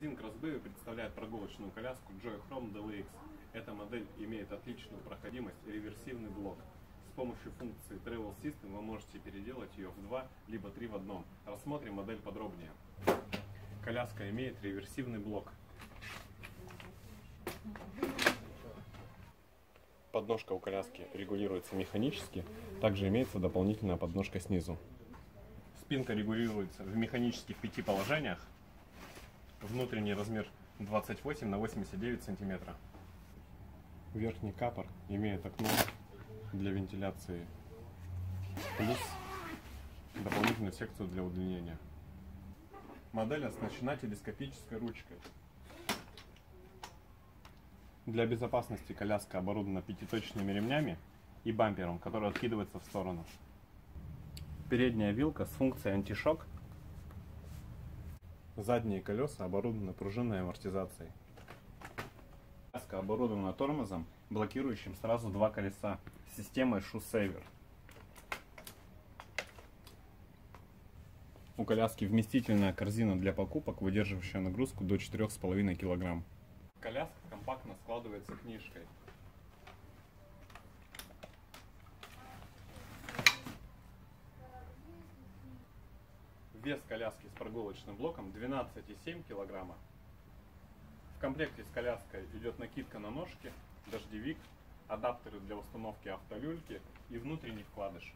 Магазин Кросбэви представляет прогулочную коляску Joy Chrome DLX. Эта модель имеет отличную проходимость и реверсивный блок. С помощью функции Travel System вы можете переделать ее в два либо три в одном. Рассмотрим модель подробнее. Коляска имеет реверсивный блок. Подножка у коляски регулируется механически, также имеется дополнительная подножка снизу. Спинка регулируется в механических пяти положениях. Внутренний размер 28 на 89 сантиметра. Верхний капор имеет окно для вентиляции, плюс дополнительную секцию для удлинения. Модель оснащена телескопической ручкой. Для безопасности коляска оборудована пятиточными ремнями и бампером, который откидывается в сторону. Передняя вилка с функцией антишок. Задние колеса оборудованы пружинной амортизацией. Коляска оборудована тормозом, блокирующим сразу два колеса с системой Shoe Saver. У коляски вместительная корзина для покупок, выдерживающая нагрузку до 4,5 кг. Коляска компактно складывается книжкой. Вес коляски с прогулочным блоком 12,7 кг. В комплекте с коляской идет накидка на ножки, дождевик, адаптеры для установки автолюльки и внутренний вкладыш.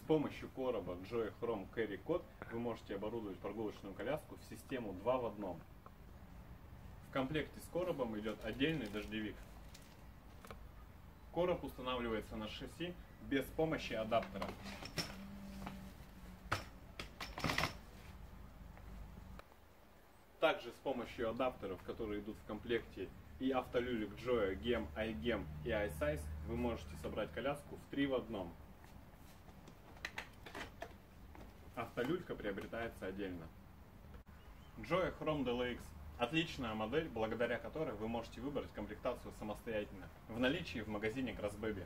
С помощью короба Joy Chrome Carry Code вы можете оборудовать прогулочную коляску в систему 2 в одном. В комплекте с коробом идет отдельный дождевик. Короб устанавливается на шасси без помощи адаптера. Также с помощью адаптеров, которые идут в комплекте, и автолюлик Joy, Gem, iGem и iSize, вы можете собрать коляску в 3 в одном. Автолюлька приобретается отдельно. Joy Chrome DLX – отличная модель, благодаря которой вы можете выбрать комплектацию самостоятельно. В наличии в магазине Crossbaby.